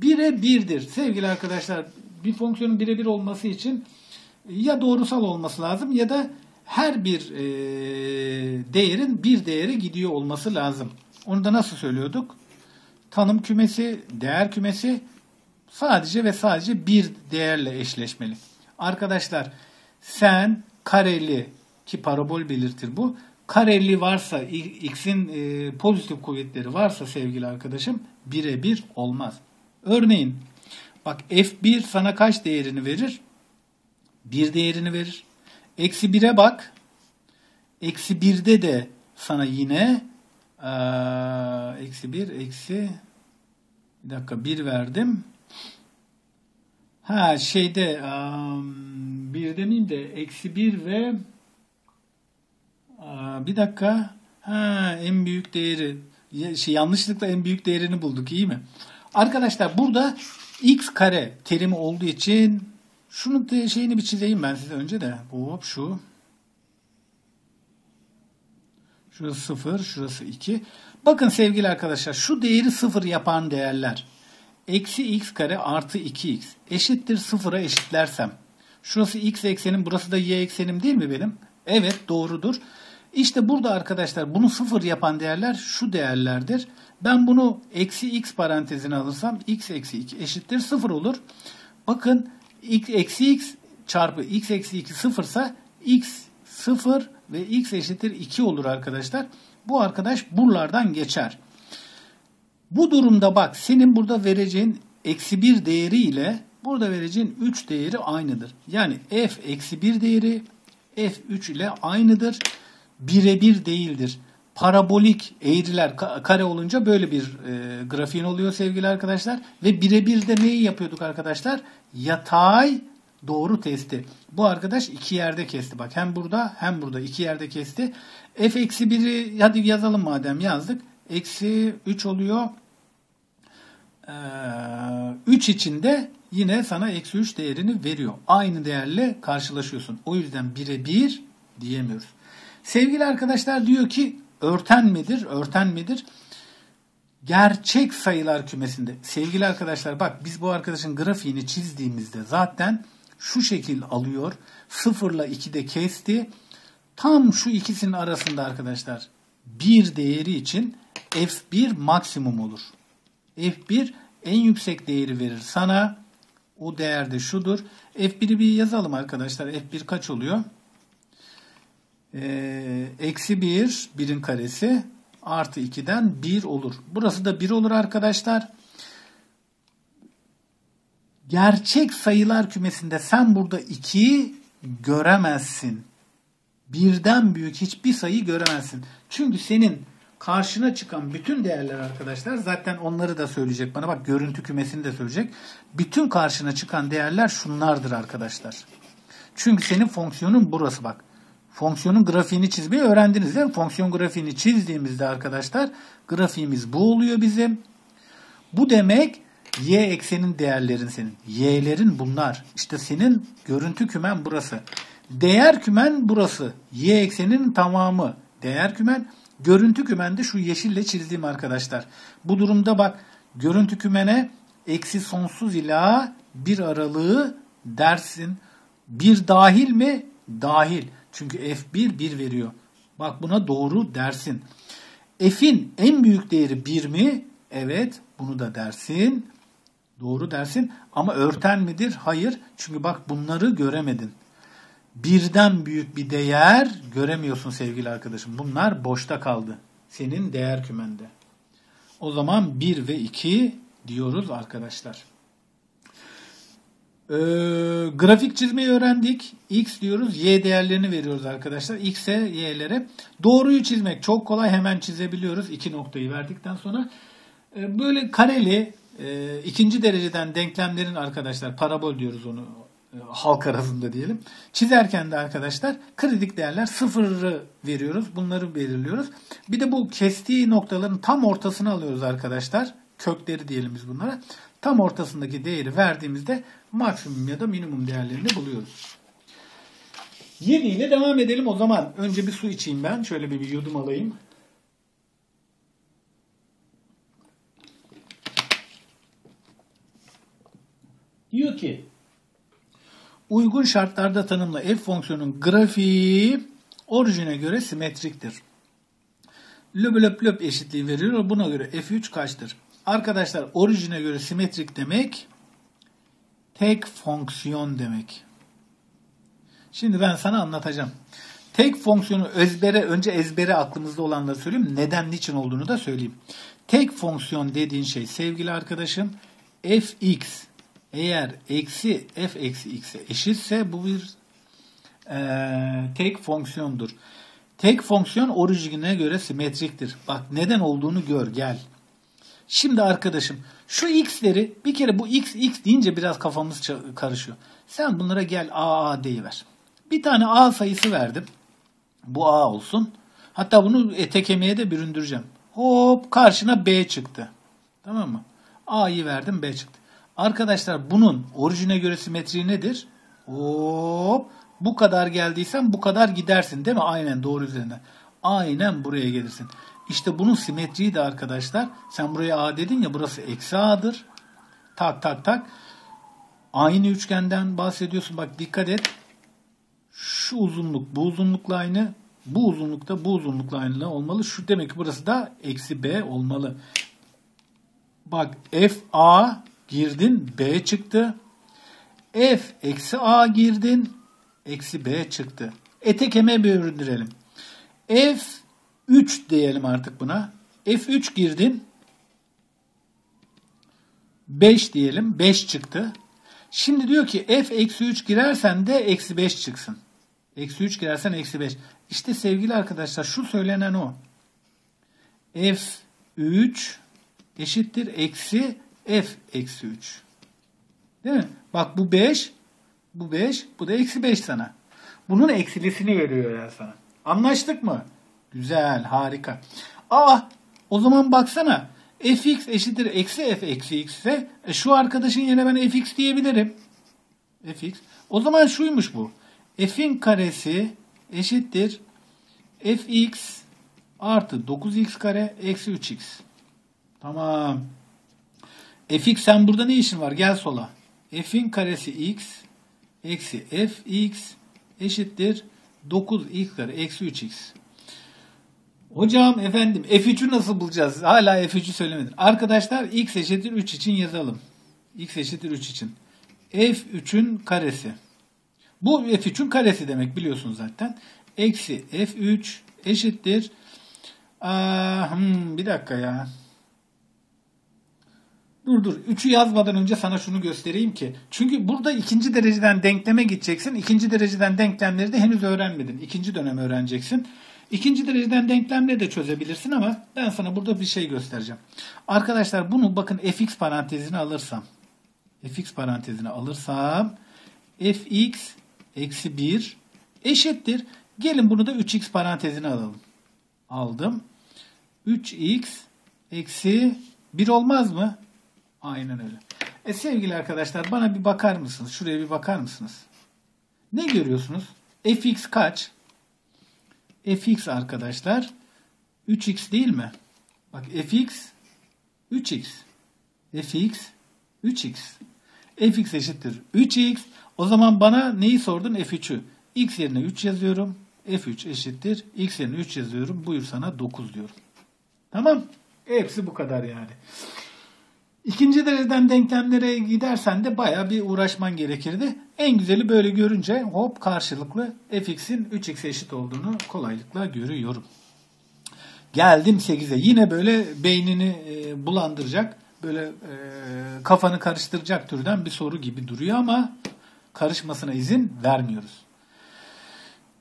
1'e 1'dir. Sevgili arkadaşlar bir fonksiyonun 1'e 1 olması için ya doğrusal olması lazım ya da her bir e, değerin bir değere gidiyor olması lazım. Onu da nasıl söylüyorduk? Tanım kümesi, değer kümesi sadece ve sadece bir değerle eşleşmeli. Arkadaşlar sen kareli ki parabol belirtir bu. Kareli varsa x'in e, pozitif kuvvetleri varsa sevgili arkadaşım birebir olmaz. Örneğin bak f1 sana kaç değerini verir? 1 değerini verir. Eksi 1'e bak. Eksi 1'de de sana yine eksi 1 eksi bir dakika 1 verdim. Ha şeyde um, 1 demeyeyim de eksi 1 ve aa, bir dakika ha en büyük değeri şey, yanlışlıkla en büyük değerini bulduk iyi mi? Arkadaşlar burada x kare terimi olduğu için şunun şeyini bir çizeyim ben size önce de. Hop şu. Şurası 0, şurası 2. Bakın sevgili arkadaşlar şu değeri 0 yapan değerler. Eksi x kare artı 2x eşittir 0'a eşitlersem. Şurası x eksenim burası da y eksenim değil mi benim? Evet doğrudur. İşte burada arkadaşlar bunu 0 yapan değerler şu değerlerdir. Ben bunu eksi x parantezine alırsam x eksi 2 eşittir 0 olur. Bakın x eksi x çarpı x eksi 2 sıfırsa x 0 ve x eşittir 2 olur arkadaşlar. Bu arkadaş buralardan geçer. Bu durumda bak senin burada vereceğin eksi 1 değeri ile burada vereceğin 3 değeri aynıdır. Yani f eksi 1 değeri f3 ile aynıdır. Birebir değildir. Parabolik eğriler kare olunca böyle bir e, grafiğin oluyor sevgili arkadaşlar. Ve birebir de neyi yapıyorduk arkadaşlar? Yatay doğru testi. Bu arkadaş iki yerde kesti. Bak hem burada hem burada iki yerde kesti. F eksi 1'i hadi yazalım madem yazdık. Eksi 3 oluyor. Ee, 3 içinde yine sana eksi 3 değerini veriyor. Aynı değerle karşılaşıyorsun. O yüzden 1'e 1 diyemiyoruz. Sevgili arkadaşlar diyor ki örten midir? Örten midir? Gerçek sayılar kümesinde. Sevgili arkadaşlar bak biz bu arkadaşın grafiğini çizdiğimizde zaten şu şekil alıyor. 0 ile 2'de kesti. Tam şu ikisinin arasında arkadaşlar bir değeri için F1 maksimum olur. F1 en yüksek değeri verir sana. O değer de şudur. F1'i bir yazalım arkadaşlar. F1 kaç oluyor? Ee, eksi 1, 1'in karesi artı 2'den 1 olur. Burası da 1 olur arkadaşlar gerçek sayılar kümesinde sen burada 2'yi göremezsin. birden büyük hiçbir sayı göremezsin. Çünkü senin karşına çıkan bütün değerler arkadaşlar zaten onları da söyleyecek bana. Bak görüntü kümesini de söyleyecek. Bütün karşına çıkan değerler şunlardır arkadaşlar. Çünkü senin fonksiyonun burası bak. Fonksiyonun grafiğini çizmeyi öğrendiniz değil mi? Fonksiyon grafiğini çizdiğimizde arkadaşlar grafiğimiz bu oluyor bizim. Bu demek y eksenin değerlerin senin. Y'lerin bunlar. İşte senin görüntü kümen burası. Değer kümen burası. Y eksenin tamamı. Değer kümen. Görüntü kümende şu yeşille çizdiğim arkadaşlar. Bu durumda bak görüntü kümene eksi sonsuz ila bir aralığı dersin. Bir dahil mi? Dahil. Çünkü F1 1 veriyor. Bak buna doğru dersin. F'in en büyük değeri 1 mi? Evet bunu da dersin. Doğru dersin ama örten midir? Hayır. Çünkü bak bunları göremedin. Birden büyük bir değer göremiyorsun sevgili arkadaşım. Bunlar boşta kaldı. Senin değer kümende. O zaman 1 ve 2 diyoruz arkadaşlar. Ee, grafik çizmeyi öğrendik. X diyoruz. Y değerlerini veriyoruz arkadaşlar. X'e, Y'lere. Doğruyu çizmek çok kolay. Hemen çizebiliyoruz. İki noktayı verdikten sonra. Ee, böyle kareli e, ikinci dereceden denklemlerin arkadaşlar parabol diyoruz onu halk arasında diyelim. Çizerken de arkadaşlar kritik değerler sıfırı veriyoruz. Bunları belirliyoruz. Bir de bu kestiği noktaların tam ortasını alıyoruz arkadaşlar. Kökleri diyelim biz bunlara. Tam ortasındaki değeri verdiğimizde maksimum ya da minimum değerlerini buluyoruz. 7 ile devam edelim o zaman. Önce bir su içeyim ben. Şöyle bir, bir yudum alayım. Diyor ki uygun şartlarda tanımla f fonksiyonun grafiği orijine göre simetriktir. Löp löp löp eşitliği veriyor. Buna göre f3 kaçtır? Arkadaşlar orijine göre simetrik demek tek fonksiyon demek. Şimdi ben sana anlatacağım. Tek fonksiyonu ezbere, önce ezbere aklımızda olanları söyleyeyim. Neden, niçin olduğunu da söyleyeyim. Tek fonksiyon dediğin şey sevgili arkadaşım fx eğer eksi f eksi x'e eşitse bu bir e, tek fonksiyondur. Tek fonksiyon orijine göre simetriktir. Bak neden olduğunu gör gel. Şimdi arkadaşım şu x'leri bir kere bu x x deyince biraz kafamız karışıyor. Sen bunlara gel a a deyiver. Bir tane a sayısı verdim. Bu a olsun. Hatta bunu ete kemiğe de büründüreceğim. Hop karşına b çıktı. Tamam mı? a'yı verdim b çıktı. Arkadaşlar bunun orijine göre simetriği nedir? Hop bu kadar geldiysen bu kadar gidersin değil mi? Aynen doğru üzerinde. Aynen buraya gelirsin. İşte bunun simetriği de arkadaşlar. Sen buraya A dedin ya burası eksi A'dır. Tak tak tak. Aynı üçgenden bahsediyorsun. Bak dikkat et. Şu uzunluk bu uzunlukla aynı. Bu uzunlukta bu uzunlukla aynı olmalı. Şu demek ki burası da eksi B olmalı. Bak F A girdin B çıktı. F eksi A girdin. Eksi B çıktı. Ete keme bölündürelim. F 3 diyelim artık buna. F3 girdin. 5 diyelim. 5 çıktı. Şimdi diyor ki f eksi 3 girersen de eksi 5 çıksın. Eksi 3 girersen eksi 5. İşte sevgili arkadaşlar şu söylenen o. f3 eşittir eksi f eksi 3. Değil mi? Bak bu 5, bu 5, bu da eksi 5 sana. Bunun eksilisini veriyor yani sana. Anlaştık mı? Güzel, harika. Aa, o zaman baksana. fx eşittir eksi f eksi x ise e, şu arkadaşın yerine ben fx diyebilirim. fx. O zaman şuymuş bu. f'in karesi eşittir fx artı 9x kare eksi 3x. Tamam. Fx sen burada ne işin var? Gel sola. f'in karesi x eksi fx eşittir 9x kare eksi 3x. Hocam efendim F3'ü nasıl bulacağız? Hala F3'ü söylemedin. Arkadaşlar x eşittir 3 için yazalım. x eşittir 3 için. F3'ün karesi. Bu F3'ün karesi demek biliyorsunuz zaten. Eksi F3 eşittir. Aa, hmm, bir dakika ya. Dur dur. 3'ü yazmadan önce sana şunu göstereyim ki. Çünkü burada ikinci dereceden denkleme gideceksin. İkinci dereceden denklemleri de henüz öğrenmedin. İkinci dönem öğreneceksin. İkinci dereceden denklemle de çözebilirsin ama ben sana burada bir şey göstereceğim. Arkadaşlar bunu bakın fx parantezini alırsam. fx parantezini alırsam fx eksi 1 eşittir. Gelin bunu da 3x parantezine alalım. Aldım. 3x eksi 1 olmaz mı? Aynen öyle. E sevgili arkadaşlar bana bir bakar mısınız? Şuraya bir bakar mısınız? Ne görüyorsunuz? fx kaç? fx arkadaşlar 3x değil mi? Bak fx 3x. fx 3x. fx eşittir 3x. O zaman bana neyi sordun? f3'ü. x yerine 3 yazıyorum. f3 eşittir. x yerine 3 yazıyorum. Buyur sana 9 diyorum. Tamam. Hepsi bu kadar yani. İkinci dereceden denklemlere gidersen de baya bir uğraşman gerekirdi. En güzeli böyle görünce hop karşılıklı fx'in 3x'e eşit olduğunu kolaylıkla görüyorum. Geldim 8'e. Yine böyle beynini e, bulandıracak, böyle e, kafanı karıştıracak türden bir soru gibi duruyor ama karışmasına izin vermiyoruz.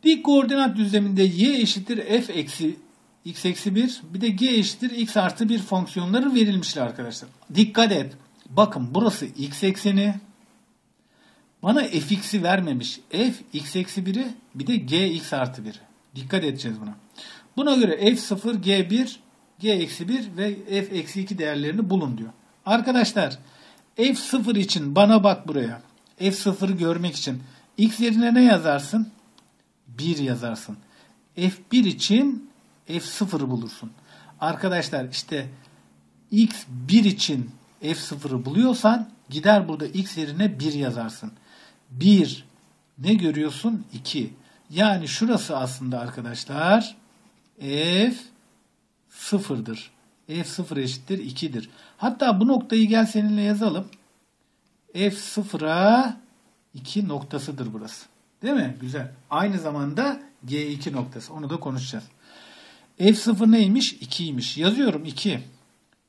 Dik koordinat düzleminde y eşittir f eksi x eksi 1 bir de g eşittir x artı 1 fonksiyonları verilmişler arkadaşlar. Dikkat et. Bakın burası x ekseni. Bana fx'i vermemiş. f x eksi 1'i bir de g x artı 1'i. Dikkat edeceğiz buna. Buna göre f0, g1, g eksi 1 ve f eksi 2 değerlerini bulun diyor. Arkadaşlar f0 için bana bak buraya. f0'ı görmek için x yerine ne yazarsın? 1 yazarsın. f1 için f0'ı bulursun. Arkadaşlar işte x1 için f0'ı buluyorsan gider burada x yerine 1 yazarsın. 1 ne görüyorsun? 2. Yani şurası aslında arkadaşlar f sıfırdır. f sıfır eşittir 2'dir. Hatta bu noktayı gel seninle yazalım. f sıfıra 2 noktasıdır burası. Değil mi? Güzel. Aynı zamanda G2 noktası. Onu da konuşacağız. F0 neymiş? 2'ymiş. Yazıyorum 2.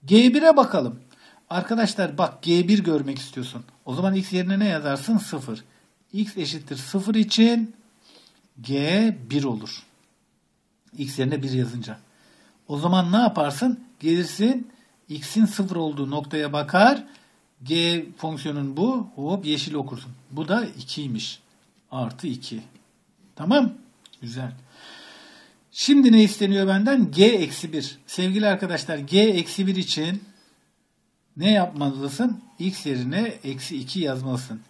G1'e bakalım. Arkadaşlar bak G1 görmek istiyorsun. O zaman x yerine ne yazarsın? 0. x eşittir 0 için G 1 olur. x yerine 1 yazınca. O zaman ne yaparsın? Gelirsin x'in 0 olduğu noktaya bakar. G fonksiyonun bu. Hop yeşil okursun. Bu da 2'ymiş. Artı 2. Tamam. Güzel. Şimdi ne isteniyor benden? G eksi 1. Sevgili arkadaşlar G eksi 1 için ne yapmalısın? X yerine eksi 2 yazmalısın.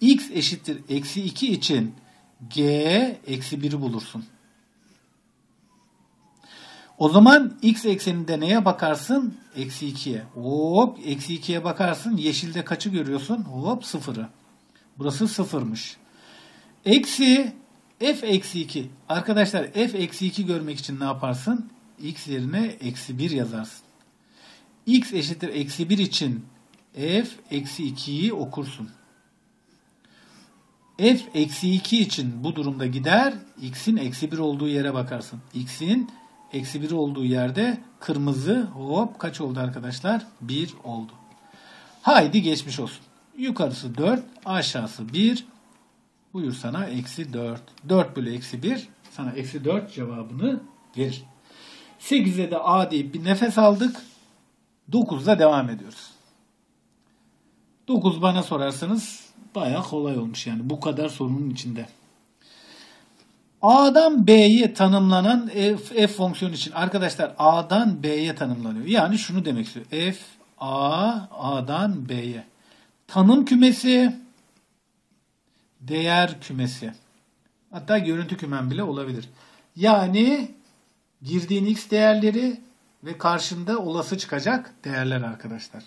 X eşittir eksi 2 için G eksi 1'i bulursun. O zaman x ekseninde neye bakarsın? Eksi 2'ye. Hop eksi 2'ye bakarsın. Yeşilde kaçı görüyorsun? Hop sıfırı. Burası sıfırmış. Eksi f eksi 2. Arkadaşlar f eksi 2 görmek için ne yaparsın? x yerine eksi 1 yazarsın. x eşittir eksi 1 için f eksi 2'yi okursun. f eksi 2 için bu durumda gider x'in eksi 1 olduğu yere bakarsın. x'in eksi 1 olduğu yerde kırmızı hop kaç oldu arkadaşlar? 1 oldu. Haydi geçmiş olsun. Yukarısı 4 aşağısı 1 Buyur sana eksi 4. 4 bölü eksi 1 sana eksi 4 cevabını verir. 8'e de A deyip bir nefes aldık. 9'da devam ediyoruz. 9 bana sorarsanız bayağı kolay olmuş yani bu kadar sorunun içinde. A'dan B'ye tanımlanan f, f fonksiyonu için arkadaşlar A'dan B'ye tanımlanıyor. Yani şunu demek istiyor. F A A'dan B'ye. Tanım kümesi değer kümesi. Hatta görüntü kümen bile olabilir. Yani girdiğin x değerleri ve karşında olası çıkacak değerler arkadaşlar.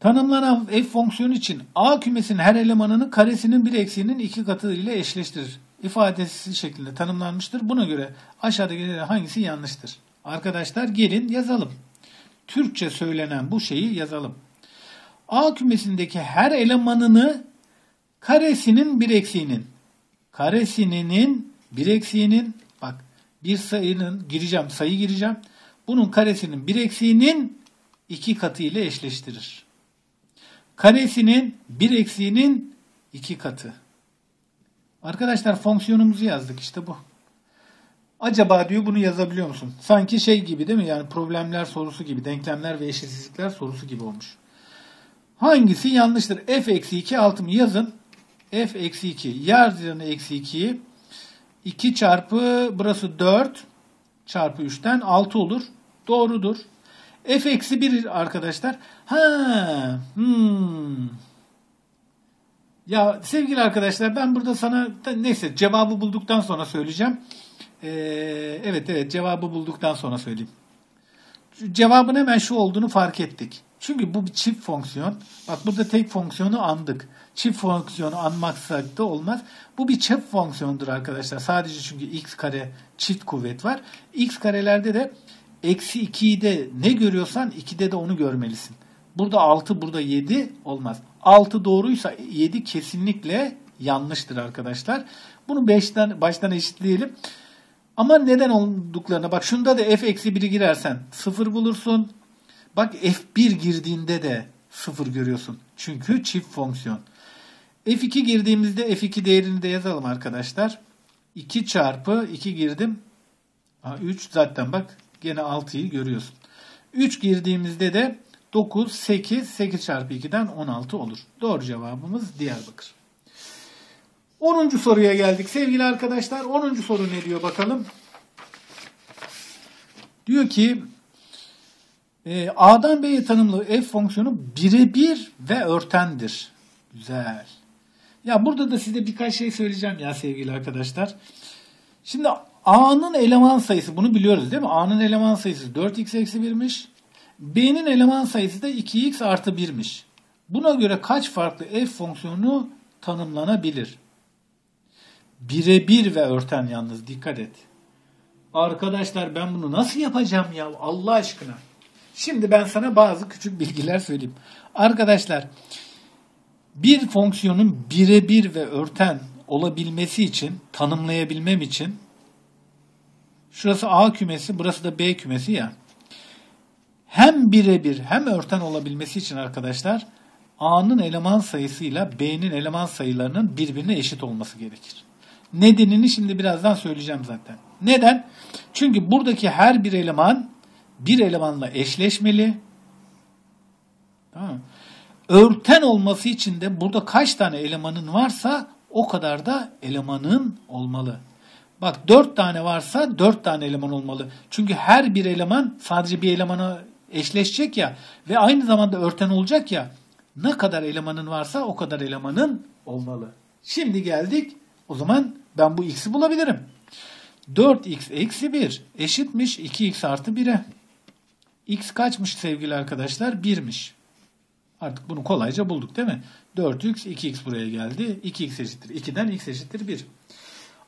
Tanımlanan f fonksiyonu için a kümesinin her elemanını karesinin bir eksiğinin iki katı ile eşleştirir. İfadesi şeklinde tanımlanmıştır. Buna göre aşağıdaki hangisi yanlıştır? Arkadaşlar gelin yazalım. Türkçe söylenen bu şeyi yazalım. A kümesindeki her elemanını karesinin bir eksiğinin karesinin bir eksiğinin bak bir sayının gireceğim sayı gireceğim. Bunun karesinin bir eksiğinin iki katı ile eşleştirir. Karesinin bir eksiğinin iki katı. Arkadaşlar fonksiyonumuzu yazdık işte bu. Acaba diyor bunu yazabiliyor musun? Sanki şey gibi değil mi? Yani problemler sorusu gibi, denklemler ve eşitsizlikler sorusu gibi olmuş. Hangisi yanlıştır? f eksi 2 altımı yazın. f eksi 2 yarıcanı eksi 2'yi 2 çarpı burası 4 çarpı 3'ten 6 olur. Doğrudur. f eksi 1 arkadaşlar. Ha, hmm. Ya sevgili arkadaşlar ben burada sana neyse cevabı bulduktan sonra söyleyeceğim. Ee, evet evet cevabı bulduktan sonra söyleyeyim. Cevabın hemen şu olduğunu fark ettik. Çünkü bu bir çift fonksiyon. Bak burada tek fonksiyonu andık. Çift fonksiyonu anmaksak da olmaz. Bu bir çift fonksiyondur arkadaşlar. Sadece çünkü x kare çift kuvvet var. x karelerde de eksi 2'yi de ne görüyorsan 2'de de onu görmelisin. Burada 6 burada 7 olmaz. 6 doğruysa 7 kesinlikle yanlıştır arkadaşlar. Bunu 5'ten baştan eşitleyelim. Ama neden olduklarına bak şunda da f eksi 1'i girersen 0 bulursun. Bak f1 girdiğinde de 0 görüyorsun. Çünkü çift fonksiyon. f2 girdiğimizde f2 değerini de yazalım arkadaşlar. 2 çarpı 2 girdim. Ha, 3 zaten bak gene 6'yı görüyorsun. 3 girdiğimizde de 9, 8, 8 çarpı 2'den 16 olur. Doğru cevabımız Diyarbakır. 10. soruya geldik sevgili arkadaşlar. 10. soru ne diyor bakalım. Diyor ki e, A'dan B'ye tanımlı f fonksiyonu birebir ve örtendir. Güzel. Ya burada da size birkaç şey söyleyeceğim ya sevgili arkadaşlar. Şimdi A'nın eleman sayısı bunu biliyoruz değil mi? A'nın eleman sayısı 4x eksi 1'miş. B'nin eleman sayısı da 2x artı 1'miş. Buna göre kaç farklı f fonksiyonu tanımlanabilir? Birebir ve örten yalnız dikkat et. Arkadaşlar ben bunu nasıl yapacağım ya Allah aşkına. Şimdi ben sana bazı küçük bilgiler söyleyeyim. Arkadaşlar bir fonksiyonun birebir ve örten olabilmesi için, tanımlayabilmem için şurası A kümesi, burası da B kümesi ya. Hem birebir hem örten olabilmesi için arkadaşlar A'nın eleman sayısıyla B'nin eleman sayılarının birbirine eşit olması gerekir. Nedenini şimdi birazdan söyleyeceğim zaten. Neden? Çünkü buradaki her bir eleman bir elemanla eşleşmeli. Tamam Örten olması için de burada kaç tane elemanın varsa o kadar da elemanın olmalı. Bak dört tane varsa dört tane eleman olmalı. Çünkü her bir eleman sadece bir elemana eşleşecek ya ve aynı zamanda örten olacak ya. Ne kadar elemanın varsa o kadar elemanın olmalı. Şimdi geldik. O zaman ben bu x'i bulabilirim. 4x eksi 1 eşitmiş 2x artı 1'e. X kaçmış sevgili arkadaşlar? 1'miş. Artık bunu kolayca bulduk değil mi? 4x 2x buraya geldi. 2x eşittir 2'den x eşittir 1.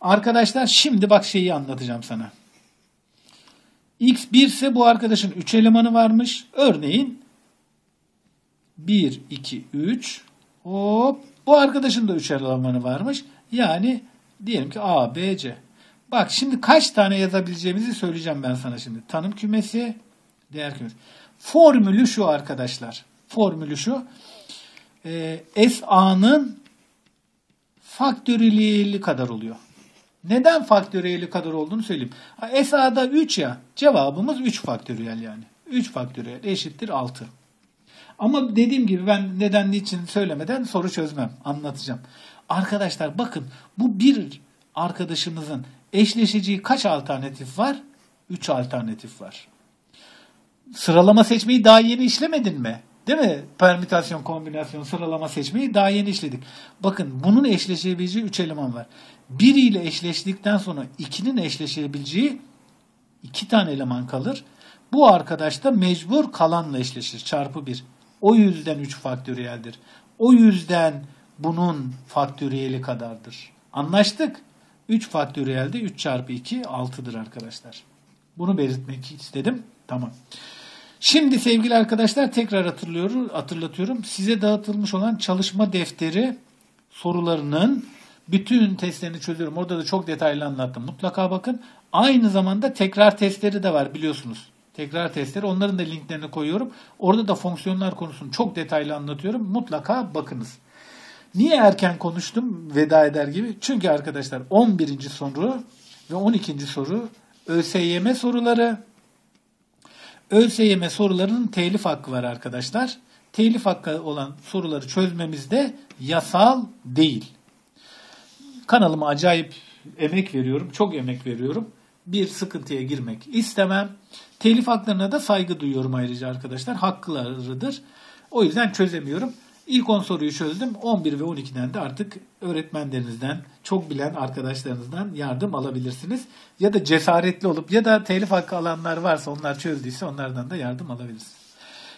Arkadaşlar şimdi bak şeyi anlatacağım sana. x 1 ise bu arkadaşın 3 elemanı varmış. Örneğin 1, 2, 3 hop bu arkadaşın da 3 elemanı varmış. Yani diyelim ki A, B, C. Bak şimdi kaç tane yazabileceğimizi söyleyeceğim ben sana şimdi. Tanım kümesi, değer kümesi. Formülü şu arkadaşlar. Formülü şu. Ee, SA'nın faktöriyeli kadar oluyor. Neden faktöriyeli kadar olduğunu söyleyeyim. SA'da 3 ya. Cevabımız 3 faktöriyel yani. 3 faktöriyel eşittir 6. Ama dediğim gibi ben neden niçin söylemeden soru çözmem. Anlatacağım. Arkadaşlar bakın bu bir arkadaşımızın eşleşeceği kaç alternatif var? 3 alternatif var. Sıralama seçmeyi daha yeni işlemedin mi? Değil mi? Permütasyon, kombinasyon, sıralama seçmeyi daha yeni işledik. Bakın bunun eşleşebileceği 3 eleman var. 1 ile eşleştikten sonra 2'nin eşleşebileceği 2 tane eleman kalır. Bu arkadaş da mecbur kalanla eşleşir. Çarpı 1. O yüzden 3 faktöriyeldir. O yüzden bunun faktöriyeli kadardır. Anlaştık. 3 faktöriyelde 3 çarpı 2 6'dır arkadaşlar. Bunu belirtmek istedim. Tamam. Şimdi sevgili arkadaşlar tekrar hatırlıyorum, hatırlatıyorum. Size dağıtılmış olan çalışma defteri sorularının bütün testlerini çözüyorum. Orada da çok detaylı anlattım. Mutlaka bakın. Aynı zamanda tekrar testleri de var biliyorsunuz. Tekrar testleri. Onların da linklerini koyuyorum. Orada da fonksiyonlar konusunu çok detaylı anlatıyorum. Mutlaka bakınız. Niye erken konuştum veda eder gibi? Çünkü arkadaşlar 11. soru ve 12. soru ÖSYM soruları. ÖSYM sorularının telif hakkı var arkadaşlar. Telif hakkı olan soruları çözmemizde yasal değil. Kanalıma acayip emek veriyorum. Çok emek veriyorum. Bir sıkıntıya girmek istemem. Telif haklarına da saygı duyuyorum ayrıca arkadaşlar. Haklarıdır. O yüzden çözemiyorum. İlk 10 soruyu çözdüm. 11 ve 12'den de artık öğretmenlerinizden, çok bilen arkadaşlarınızdan yardım alabilirsiniz. Ya da cesaretli olup ya da telif hakkı alanlar varsa onlar çözdüyse onlardan da yardım alabilirsiniz.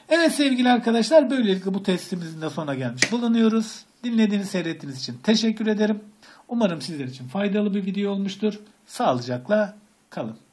Evet sevgili arkadaşlar böylelikle bu testimizin de sona gelmiş bulunuyoruz. Dinlediğiniz, seyrettiğiniz için teşekkür ederim. Umarım sizler için faydalı bir video olmuştur. Sağlıcakla kalın.